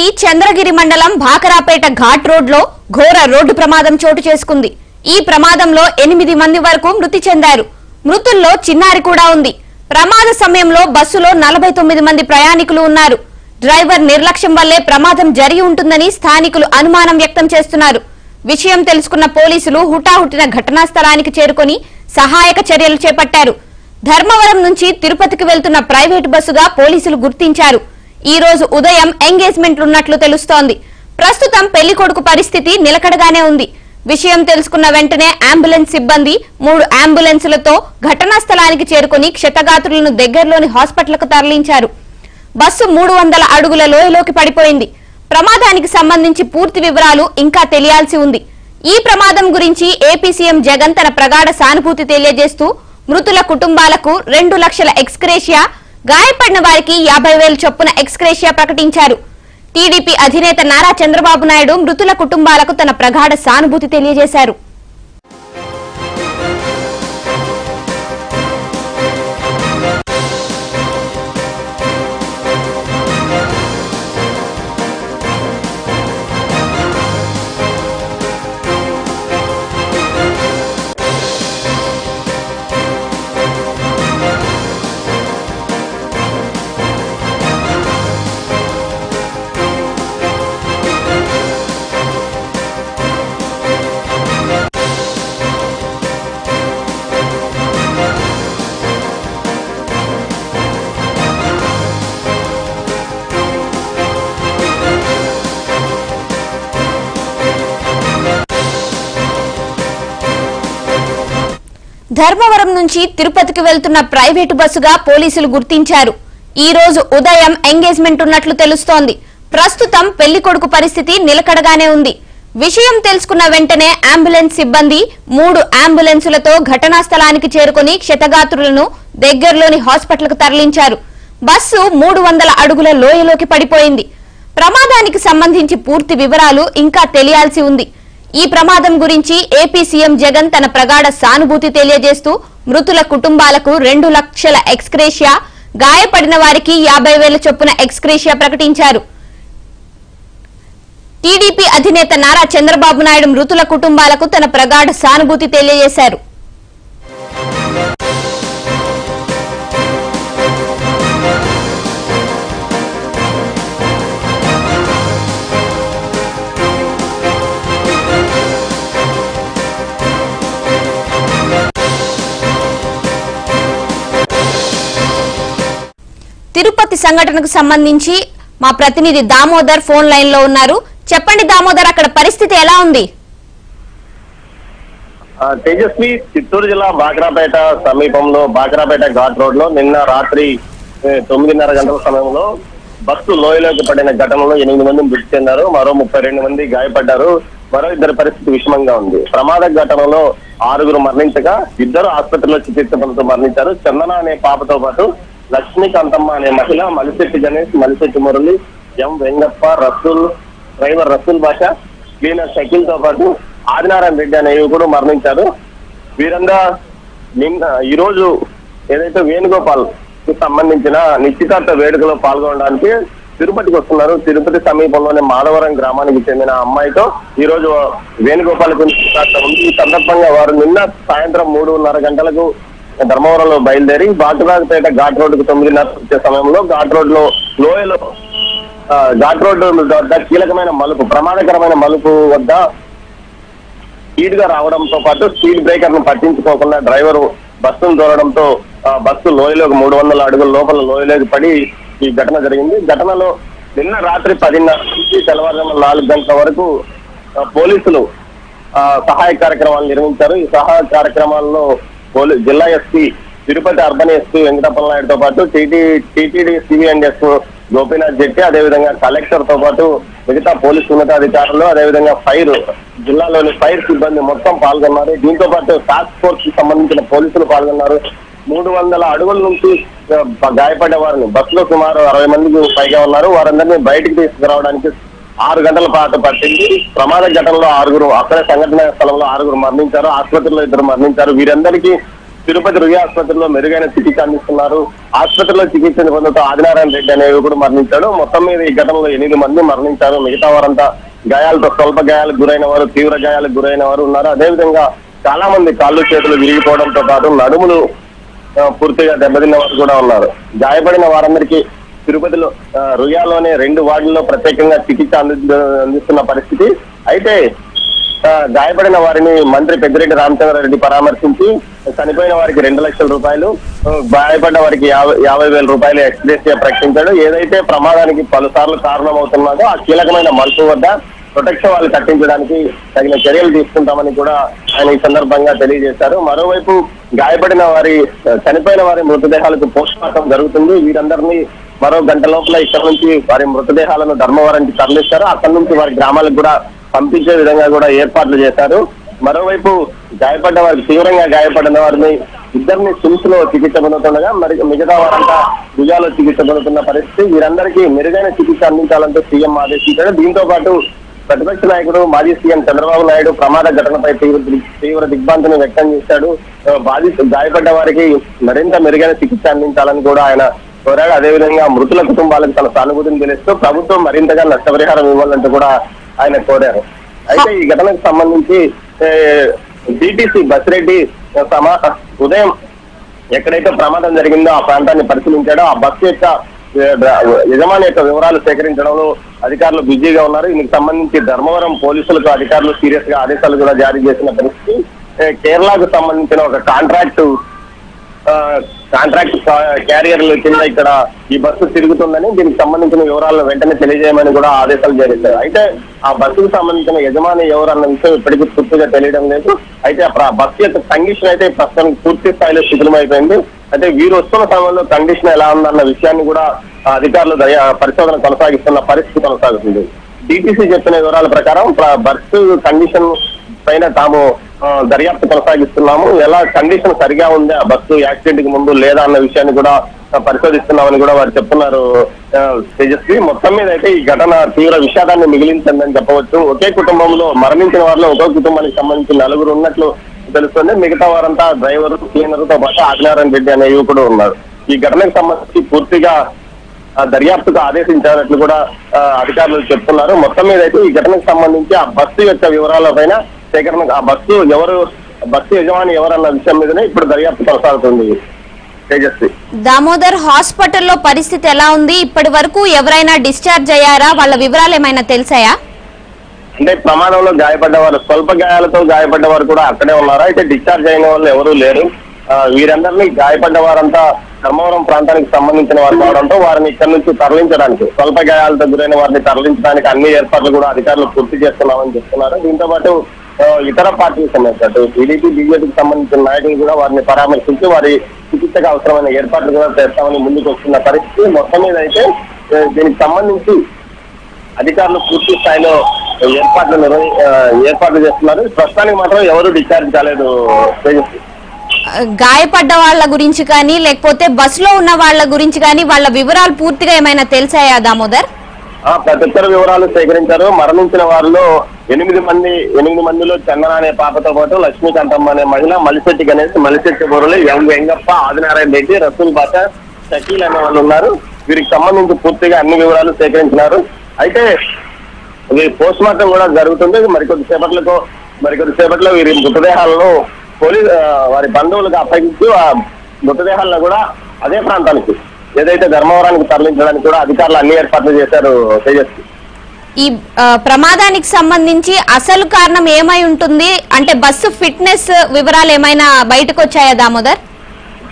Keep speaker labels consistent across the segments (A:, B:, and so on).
A: తిరుపతి చంద్రగిరి మండలం భాకరాపేట ఘాట్ రోడ్లో ఘోర రోడ్డు ప్రమాదం చోటు చేసుకుంది. ఈ ప్రమాదంలో ఎనిమిది మంది వరకు మృతి చెందారు. మృతుల్లో చిన్నారి కూడా ఉంది. ప్రమాద సమయంలో బస్సులో నలభై తొమ్మిది మంది ప్రయాణికులు ఉన్నారు. డ్రైవర్ నిర్లక్ష్యం వల్లే ప్రమాదం జరిగి ఉంటుందని స్థానికులు అనుమానం వ్యక్తం చేస్తున్నారు. విషయం తెలుసుకున్న పోలీసులు హుటాహుటిన ఘటనా స్థలానికి చేరుకుని సహాయక చర్యలు చేపట్టారు. ధర్మవరం నుంచి తిరుపతికి వెళ్తున్న ప్రైవేటు బస్సుగా పోలీసులు గుర్తించారు. ఈ రోజు ఉదయం ఎంగేజ్మెంట్లున్నట్లు తెలుస్తోంది. ప్రస్తుతం పెళ్ళి కొడుకు పరిస్థితి నిలకడగానే ఉంది. విషయం తెలుసుకున్న వెంటనే అంబులెన్స్ సిబ్బంది మూడు అంబులెన్సులతో ఘటనా స్థలానికి చేరుకుని క్షతగాత్రులను దగ్గరలోని హాస్పిటల్కు తరలించారు. బస్సు మూడు వందల అడుగుల లోయలోకి పడిపోయింది. ప్రమాదానికి సంబంధించి పూర్తి వివరాలు ఇంకా తెలియాల్సి ఉంది. ఈ ప్రమాదం గురించి ఏపీ సీఎం జగన్ తన ప్రగాఢ సానుభూతి తెలియజేస్తూ మృతుల కుటుంబాలకు రెండు లక్షల ఎక్స్క్రేషియా గాయపడిన వారికి యాభై వేలు చొప్పున ఎక్స్క్రేషియా ప్రకటించారు. టీడీపీ అధినేత నారా చంద్రబాబు నాయుడు మృతుల కుటుంబాలకు తన ప్రగాఢ సానుభూతి తెలియజేశారు. ధర్మవరం నుంచి తిరుపతికి వెళ్తున్న ప్రైవేటు బస్సుగా పోలీసులు గుర్తించారు. ఈ రోజు ఉదయం ఎంగేజ్మెంట్ ఉన్నట్లు తెలుస్తోంది. ప్రస్తుతం పెళ్ళి కొడుకు పరిస్థితి నిలకడగానే ఉంది. విషయం తెలుసుకున్న వెంటనే అంబులెన్స్ సిబ్బంది మూడు అంబులెన్సులతో ఘటనా స్థలానికి చేరుకుని క్షతగాత్రులను దగ్గరలోని హాస్పిటల్కు తరలించారు. బస్సు మూడు వందల అడుగుల లోయలోకి పడిపోయింది. ప్రమాదానికి సంబంధించి పూర్తి వివరాలు ఇంకా తెలియాల్సి ఉంది. ఈ ప్రమాదం గురించి ఏపీ సీఎం జగన్ తన ప్రగాఢ సానుభూతి తెలియజేస్తూ మృతుల కుటుంబాలకు రెండు లక్షల ఎక్స్క్రేషియా గాయపడిన వారికి యాభై వేల చొప్పున ఎక్స్క్రేషియా ప్రకటించారు. టీడీపీ అధినేత నారా చంద్రబాబు నాయుడు మృతుల కుటుంబాలకు తన ప్రగాఢ సానుభూతి తెలియజేశారు. సంఘటనకు సంబంధించి మా ప్రతినిధి దామోదర్ ఫోన్ లైన్లో ఉన్నారు. చెప్పండి దామోదర్ అక్కడ పరిస్థితి ఎలా ఉంది?
B: తేజస్వి చిత్తూరు జిల్లా బాగ్రాపేట సమీపంలో బాగ్రాపేట ఘాట్ రోడ్లో నిన్న రాత్రి తొమ్మిదిన్నర గంటల సమయంలో బస్సు లోయలోకి పడిన ఘటనలో ఎనిమిది మంది మృతి చెందారు మరో ముప్పై రెండు మంది గాయపడ్డారు. మరో ఇద్దరి పరిస్థితి విషమంగా ఉంది. ప్రమాద ఘటనలో ఆరుగురు మరణించగా ఇద్దరు ఆసుపత్రిలో చికిత్స పొందుతూ మరణించారు. చందన అనే పాపతో పాటు లక్ష్మీకాంతమ్మ అనే మహిళ Malisetti Ganesh Malisetti Murali M Vengappa Rasool driver Rasool Basha cleaner షకీల్తో పాటు ఆదినారాయణ రెడ్డి అనే యువకుడు మరణించారు. వీరంతా నిన్న ఈ రోజు ఏదైతే వేణుగోపాల్కి సంబంధించిన నిశ్చితార్థ వేడుకలో పాల్గొనడానికి తిరుపతికి వస్తున్నారు. తిరుపతి సమీపంలోని మాధవరం గ్రామానికి చెందిన అమ్మాయితో ఈ రోజు వేణుగోపాల్కు గురించి ఉంది. ఈ సందర్భంగా వారు నిన్న సాయంత్రం మూడున్నర గంటలకు ధర్మవరంలో బయలుదేరి బాటురాజపేట ఘాట్ రోడ్డుకు తొమ్మిదిన్నర వచ్చే సమయంలో ఘాట్ రోడ్లో లోయలో ఘాట్ రోడ్డు వద్ద కీలకమైన మలుపు ప్రమాదకరమైన మలుపు వద్ద స్పీడ్గా రావడంతో పాటు స్పీడ్ బ్రేకర్ను పట్టించుకోకుండా డ్రైవర్ బస్సును దూరడంతో బస్సు లోయలోకి మూడు వందల అడుగుల లోపల లోయలోకి పడి ఈ ఘటన జరిగింది. ఘటనలో నిన్న రాత్రి పదిన్నర నుంచి తెల్లవారుజామున నాలుగు గంటల వరకు పోలీసులు సహాయ కార్యక్రమాలు నిర్వహించారు. ఈ సహాయ కార్యక్రమాల్లో పోలీస్ జిల్లా SP Tirupati urban SP Venkatappala నాయుడుతో పాటు TT TTD CBNS Gopinath Jetti అదేవిధంగా కలెక్టర్తో పాటు మిగతా పోలీసు ఉన్నతాధికారులు అదేవిధంగా ఫైర్ జిల్లాలోని ఫైర్ సిబ్బంది మొత్తం పాల్గొన్నారు. దీంతో పాటు టాస్క్ ఫోర్స్కి సంబంధించిన పోలీసులు పాల్గొన్నారు. మూడు వందల అడుగుల నుంచి గాయపడ్డ వారిని బస్సులో సుమారు అరవై మందికి పైగా ఉన్నారు. వారందరినీ బయటికి తీసుకురావడానికి ఆరు గంటల పాటు పట్టింది. ప్రమాద ఘటనలో ఆరుగురు అక్కడే సంఘటన స్థలంలో ఆరుగురు మరణించారు. ఆసుపత్రిలో ఇద్దరు మరణించారు. వీరందరికీ తిరుపతి హృదయ ఆసుపత్రిలో మెరుగైన చికిత్స అందిస్తున్నారు. ఆసుపత్రిలో చికిత్స పొందుతూ ఆదినారాయణ రెడ్డి అనే యువకుడు మరణించాడు. మొత్తం మీద ఈ ఘటనలో ఎనిమిది మంది మరణించారు. మిగతా వారంతా గాయాలతో స్వల్ప గాయాలకు గురైన వారు తీవ్ర గాయాలకు గురైన వారు ఉన్నారు. అదేవిధంగా చాలా మంది కాళ్ళు చేతులు విరిగిపోవడంతో పాటు నడుములు పూర్తిగా దెబ్బతిన్న వారు కూడా ఉన్నారు. గాయపడిన వారందరికీ తిరుపతిలో రుయాలోనే రెండు వార్డుల్లో ప్రత్యేకంగా చికిత్స అందిస్తున్న పరిస్థితి. అయితే గాయపడిన వారిని మంత్రి పెద్దిరెడ్డి రామచంద్రారెడ్డి పరామర్శించి చనిపోయిన వారికి రెండు లక్షల రూపాయలు గాయపడ్డ వారికి యాభై వేల రూపాయలు ఎక్స్ప్రెస్ ప్రకటించాడు. ఏదైతే ప్రమాదానికి పలుసార్లు కారణమవుతున్నదో ఆ కీలకమైన మలుపు వద్ద ప్రొటెక్షన్ వాళ్ళు కట్టించడానికి తగిన చర్యలు తీసుకుంటామని కూడా ఆయన ఈ సందర్భంగా తెలియజేశారు. మరోవైపు గాయపడిన వారి చనిపోయిన వారి మృతదేహాలకు పోస్ట్ మార్టం జరుగుతుంది. వీరందరినీ మరో గంట లోపల ఇక్కడ నుంచి వారి మృతదేహాలను ధర్మవరానికి తరలిస్తారు. అక్కడి నుంచి వారి గ్రామాలకు కూడా పంపించే విధంగా కూడా ఏర్పాట్లు చేశారు. మరోవైపు గాయపడ్డ వారికి తీవ్రంగా గాయపడిన వారిని ఇద్దరిని సిమ్స్లో చికిత్స పొందుతుండగా మరి మిగతా వారంతా భుజాలో చికిత్స పొందుతున్న పరిస్థితి. వీరందరికీ మెరుగైన చికిత్స అందించాలంటూ సీఎం ఆదేశించారు. దీంతో పాటు ప్రతిపక్ష నాయకుడు మాజీ సీఎం చంద్రబాబు నాయుడు ప్రమాద ఘటనపై తీవ్ర తీవ్ర దిగ్భాంతిని వ్యక్తం చేశాడు. బాధిత గాయపడ్డ వారికి మరింత మెరుగైన చికిత్స అందించాలని కూడా ఆయన కోరాడు అదేవిధంగా మృతుల కుటుంబాలకు తన సానుభూతిని తెలుస్తూ ప్రభుత్వం మరింతగా నష్టపరిహారం ఇవ్వాలంటూ కూడా ఆయన కోరారు. అయితే ఈ ఘటనకు సంబంధించి డిటిసి బస్రెడ్డి సమా ఉదయం ఎక్కడైతే ప్రమాదం జరిగిందో ఆ ప్రాంతాన్ని పరిశీలించాడో ఆ బస్సు యొక్క యజమాని యొక్క వివరాలు సేకరించడంలో అధికారులు బిజీగా ఉన్నారు. దీనికి సంబంధించి ధర్మవరం పోలీసులకు అధికారులు సీరియస్గా ఆదేశాలు కూడా జారీ చేసిన పరిస్థితి కేరళకు సంబంధించిన ఒక కాంట్రాక్ట్ ఆ, కాంట్రాక్ట్ క్యారియర్ల కింద ఇక్కడ ఈ బస్సు తిరుగుతుందని దీనికి సంబంధించిన వివరాలను వెంటనే తెలియజేయమని కూడా ఆదేశాలు జారీ చేశారు అయితే ఆ బస్సుకు సంబంధించిన యజమాని ఎవరన్న విషయం ఇప్పటికీ పూర్తిగా తెలియడం లేదు. అయితే ఆ బస్సు యొక్క కండిషన్ అయితే ప్రస్తుతానికి పూర్తి స్థాయిలో శిథిలమైపోయింది. అయితే వీరు వస్తున్న సమయంలో కండిషన్ ఎలా ఉందన్న విషయాన్ని కూడా అధికారులు పరిశోధన కొనసాగిస్తున్న పరిస్థితి కొనసాగుతుంది. డిటిసి చెప్పిన వివరాల ప్రకారం బస్సు కండిషన్ పైన తాము దర్యాప్తు కొనసాగిస్తున్నాము. ఎలా కండిషన్ సరిగా ఉందా ఆ బస్సు యాక్సిడెంట్కి ముందు లేదా అన్న విషయాన్ని కూడా పరిశోధిస్తున్నామని కూడా వారు చెప్తున్నారు తేజస్వి. మొత్తం మీద అయితే ఈ ఘటన తీవ్ర విషాదాన్ని మిగిలించిందని చెప్పవచ్చు. ఒకే కుటుంబంలో మరణించిన వారిలో ఒకే కుటుంబానికి సంబంధించి నలుగురు ఉన్నట్లు తెలుస్తుంది. మిగతా వారంతా డ్రైవర్ క్లీనర్తో పాటు ఆదినారాయణ రెడ్డి అనే యువకుడు ఉన్నారు. ఈ ఘటనకు సంబంధించి పూర్తిగా ఆ దర్యాప్తుకు ఆదేశించారట్లు కూడా అధికారులు చెప్తున్నారు. మొత్తం మీద అయితే ఈ ఘటనకు సంబంధించి ఆ బస్సు యొక్క వివరాల పైన సేకరణ ఆ బస్సు ఎవరు బస్సు యజమాని ఎవరన్న విషయం మీదనే ఇప్పుడు దర్యాప్తు కొనసాగుతుంది తేజస్వి.
A: దామోదర్ హాస్పిటల్లో పరిస్థితి ఎలా ఉంది? ఇప్పటి వరకు ఎవరైనా డిశ్చార్జ్ అయ్యారా? వాళ్ళ వివరాలు ఏమైనా తెలిసాయా?
B: అంటే ప్రమాదంలో గాయపడ్డ వారు స్వల్ప గాయాలతో గాయపడ్డ వారు కూడా అక్కడే ఉన్నారు? అయితే డిశ్చార్జ్ అయిన వాళ్ళు ఎవరూ లేరు. వీరందరినీ గాయపడ్డ వారంతా ధర్మవరం ప్రాంతానికి సంబంధించిన వారు కావడంతో వారిని ఇక్కడి నుంచి తరలించడానికి స్వల్ప గాయాలతో గురైన వారిని తరలించడానికి అన్ని ఏర్పాట్లు కూడా అధికారులు పూర్తి చేస్తున్నామని చెప్తున్నారు. దీంతో పాటు ఇతర పార్టీలకు సంబంధించిన టీడీపీ బీజేపీకి సంబంధించిన నాయకులు కూడా వారిని పరామర్శించి వారి చికిత్సకు అవసరమైన ఏర్పాట్లు కూడా చేస్తామని ముందుకు వస్తున్న పరిస్థితి మొత్తం మీద అయితే దీనికి సంబంధించి అధికారులు పూర్తి స్థాయిలో ఏర్పాట్లు ఏర్పాట్లు చేస్తున్నారు. ప్రస్తుతానికి మాత్రం ఎవరు డిశ్చార్జ్ కాలేదు
A: గాయపడ్డ వాళ్ళ గురించి కానీ లేకపోతే బస్సులో ఉన్న వాళ్ళ గురించి కానీ వాళ్ళ వివరాలు పూర్తిగా ఏమైనా తెలిసాయా దామోదర్?
B: ప్రతి ఒక్కరి వివరాలు సేకరించారు. మరణించిన వారిలో ఎనిమిది మంది ఎనిమిది మందిలో చందన అనే పాపతో పాటు లక్ష్మీకాంతమ్మ అనే మహిళ మలిశెట్టి గణేష్ మలిశెట్టి బొరలు ఎం వెంగప్ప ఆదినారాయణ రెడ్డి రసూల్ బాషా షకీల్ అనే వాళ్ళు ఉన్నారు. వీరికి సంబంధించి పూర్తిగా అన్ని వివరాలు సేకరించినారు. అయితే వీరి పోస్ట్ మార్టం కూడా జరుగుతుంది. మరికొద్ది సేపట్లకు మరికొద్ది సేపట్లో వీరి మృతదేహాలను పోలీస్ వారి బంధువులకు అప్పగించి ఆ మృతదేహాలను కూడా అదే ప్రాంతానికి ఏదైతే ధర్మవరానికి తరలించడానికి కూడా అధికారులు అన్ని ఏర్పాట్లు చేశారు తేజస్వి.
A: ఈ ప్రమాదానికి సంబంధించి అసలు కారణం ఏమై ఉంటుంది? అంటే బస్సు ఫిట్నెస్ వివరాలు ఏమైనా బయటకు వచ్చాయా Damodar?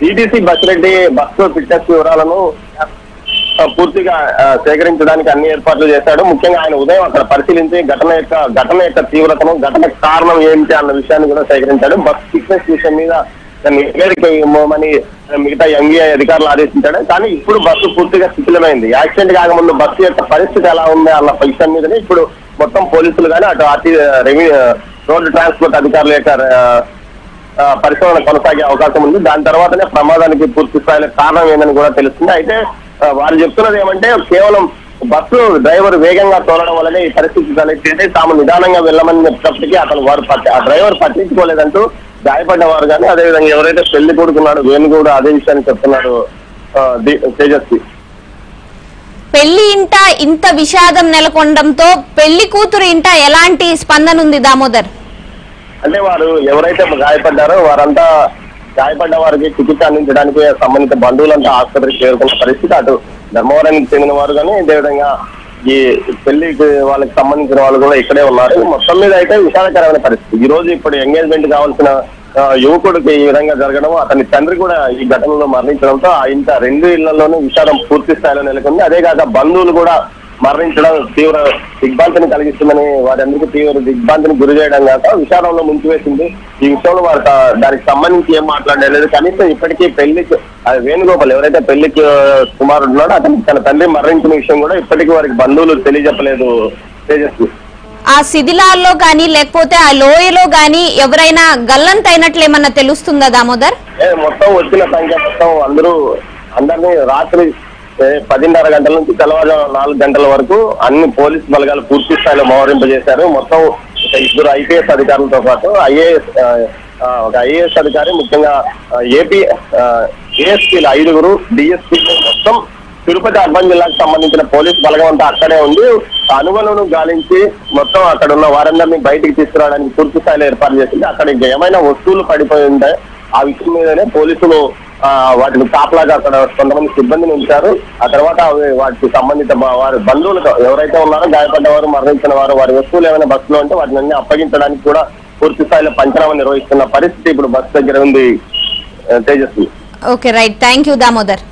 B: TTC bus Reddy bus fitness వివరాలను పూర్తిగా సేకరించడానికి అన్ని ఏర్పాట్లు చేశాడు. ముఖ్యంగా ఆయన ఉదయం అక్కడ పరిశీలించి ఘటన యొక్క ఘటన యొక్క తీవ్రతను ఘటన కారణం ఏంటి అన్న విషయాన్ని కూడా సేకరించాడు. బస్ ఫిట్నెస్ విషయం మీద నివేదిక ఇవ్వమని మిగతా ఎంఈఐ అధికారులు ఆదేశించాడు. కానీ ఇప్పుడు బస్సు పూర్తిగా శిథిలమైంది. యాక్సిడెంట్ కాకముందు బస్సు యొక్క పరిస్థితి ఎలా ఉంది? అన్న విషయం మీదనే ఇప్పుడు మొత్తం పోలీసులు కానీ అటు ఆర్టీ రెవెన్యూ రోడ్డు ట్రాన్స్పోర్ట్ అధికారుల యొక్క పరిశోధన కొనసాగే అవకాశం ఉంది. దాని తర్వాతనే ప్రమాదానికి పూర్తి స్థాయిలో కారణం ఏందని కూడా తెలుస్తుంది. అయితే వారు చెప్తున్నది ఏమంటే కేవలం బస్సు డ్రైవర్ వేగంగా తోలడం వల్లనే ఈ పరిస్థితి తలెత్తింది. తాము నిదానంగా వెళ్ళమని చెప్పినప్పటికీ అతను వారు ఆ డ్రైవర్ పట్టించుకోలేదంటూ గాయపడ్డవారు కానీ అదేవిధంగా ఎవరైతే పెళ్ళి కొడుకున్నాడు వేణు కూడా అదే విషయాన్ని ది- తేజస్వి.
A: పెళ్ళి ఇంట ఇంత విషాదం నెలకొనడంతో పెళ్ళి కూతురు ఇంట ఎలాంటి స్పందన ఉంది దామోదర్?
B: అంటే వారు ఎవరైతే గాయపడ్డారో వారంతా గాయపడ్డ వారికి చికిత్స అందించడానికి సంబంధిత బంధువులంతా ఆసుపత్రికి చేరుకున్న పరిస్థితి అటు ధర్మవరానికి చెందిన వారు కానీ అదేవిధంగా ఈ పెళ్ళికి వాళ్ళకి సంబంధించిన వాళ్ళు కూడా ఇక్కడే ఉన్నారు. మొత్తం మీద అయితే విషాదకరమైన పరిస్థితి. ఈ రోజు ఇప్పుడు ఎంగేజ్మెంట్ కావాల్సిన యువకుడికి ఈ విధంగా జరగడం అతని తండ్రి కూడా ఈ ఘటనలో మరణించడంతో ఆ ఇంత రెండు ఇళ్ళలోనూ విషాదం పూర్తి స్థాయిలో నెలకొంది. అదే కాక బంధువులు కూడా మరణించడం తీవ్ర దిగ్భ్రాంతిని కలిగిస్తుందని వారందరికీ తీవ్ర దిగ్భ్రాంతిని గురి చేయడం కాక విషాదంలో ముంచివేసింది. ఈ విషయంలో వారు దానికి సంబంధించి ఏం మాట్లాడలేదు. కనీసం ఇప్పటికీ పెళ్ళికి వేణుగోపాల్ ఎవరైతే పెళ్ళికి కుమారుడు ఉన్నాడో అతనికి తన తండ్రి మరణించిన విషయం కూడా ఇప్పటికీ వారికి బంధువులు తెలియజెప్పలేదు తేజస్వి.
A: ఆ శిథిలాల్లో గాని లేకపోతే ఆ లోయలో గాని ఎవరైనా గల్లంతైనట్లు ఏమన్నా తెలుస్తుందా దామోదర్?
B: మొత్తం వచ్చిన సంఖ్య మొత్తం అందరూ అందరినీ రాత్రి పదిన్నర గంటల నుంచి తెల్లవారుజాము నాలుగు గంటల వరకు అన్ని పోలీస్ బలగాలు పూర్తి స్థాయిలో మోహరింపజేశారు. మొత్తం ఇద్దరు ఐపీఎస్ అధికారులతో పాటు ఐఏఎస్ ఒక ఐఏఎస్ అధికారి ముఖ్యంగా ఏపీ ఏఎస్పీలు ఐదుగురు డిఎస్పీలు మొత్తం తిరుపతి అర్బన్ జిల్లాకు సంబంధించిన పోలీస్ బలగం అంతా అక్కడే ఉంది అనుమలను గాలించి మొత్తం అక్కడ ఉన్న వారందరినీ బయటికి తీసుకురావడానికి పూర్తి స్థాయిలో ఏర్పాటు చేసింది. అక్కడ ఏమైనా వస్తువులు పడిపోయి ఉంటే ఆ విషయం మీదనే పోలీసులు వాటిని కాపలాగా అక్కడ కొంతమంది సిబ్బందిని ఉంచారు. ఆ తర్వాత అవి వాటికి సంబంధిత వారి బంధువులతో ఎవరైతే ఉన్నారో గాయపడ్డవారు మరణించిన వారు వారి వస్తువులు ఏమైనా బస్సులో ఉంటే వాటిని అన్ని అప్పగించడానికి కూడా పూర్తి స్థాయిలో పంచనామా నిర్వహిస్తున్న పరిస్థితి ఇప్పుడు బస్సు దగ్గర ఉంది. Tejaswi.
A: Okay right thank you Damodar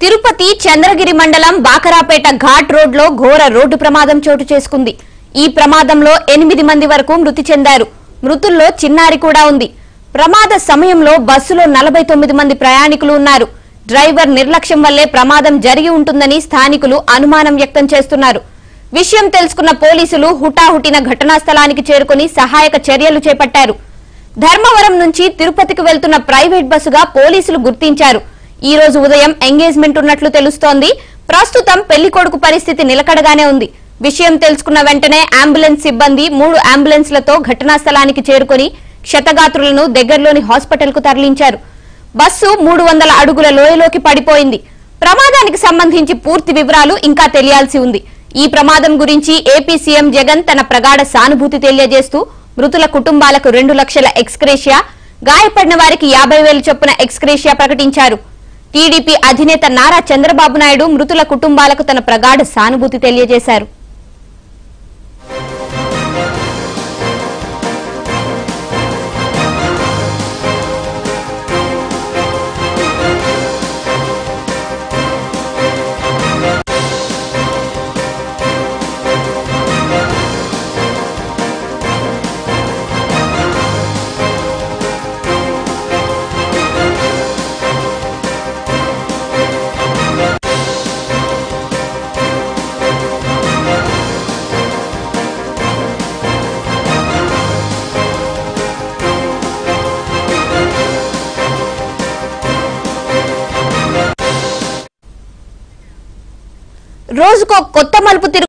A: Tirupati Chandragiri మండలం బాకరాపేట ఘాట్ రోడ్లో ఘోర రోడ్డు ప్రమాదం చోటు చేసుకుంది. ఈ ప్రమాదంలో ఎనిమిది మంది వరకు మృతి చెందారు. మృతుల్లో చిన్నారి కూడా ఉంది. ప్రమాద సమయంలో బస్సులో నలభై తొమ్మిది మంది ప్రయాణికులు ఉన్నారు. డ్రైవర్ నిర్లక్ష్యం వల్లే ప్రమాదం జరిగి ఉంటుందని స్థానికులు అనుమానం వ్యక్తం చేస్తున్నారు. విషయం తెలుసుకున్న పోలీసులు హుటాహుటిన ఘటనా స్థలానికి చేరుకుని సహాయక చర్యలు చేపట్టారు. ధర్మవరం నుంచి తిరుపతికి వెళ్తున్న ప్రైవేట్ బస్సుగా పోలీసులు గుర్తించారు. ఈ రోజు ఉదయం ఎంగేజ్మెంట్ ఉన్నట్లు తెలుస్తోంది. ప్రస్తుతం పెళ్ళి కొడుకు పరిస్థితి నిలకడగానే ఉంది. విషయం తెలుసుకున్న వెంటనే అంబులెన్స్ సిబ్బంది మూడు అంబులెన్స్లతో ఘటనా స్థలానికి చేరుకుని క్షతగాత్రులను దగ్గరలోని హాస్పిటల్కు తరలించారు. బస్సు మూడు వందల అడుగుల లోయలోకి పడిపోయింది. ప్రమాదానికి సంబంధించి పూర్తి వివరాలు ఇంకా తెలియాల్సి ఉంది. ఈ ప్రమాదం గురించి ఏపీ సీఎం జగన్ తన ప్రగాఢ సానుభూతి తెలియజేస్తూ మృతుల కుటుంబాలకు రెండు లక్షల ఎక్స్క్రేషియా గాయపడిన వారికి యాభై వేలు చొప్పున ఎక్స్క్రేషియా ప్రకటించారు. టీడీపీ అధినేత నారా చంద్రబాబు నాయుడు మృతుల కుటుంబాలకు తన ప్రగాఢ సానుభూతి తెలియజేశారు. రోజుకో కొత్త మలుపు తిరుగు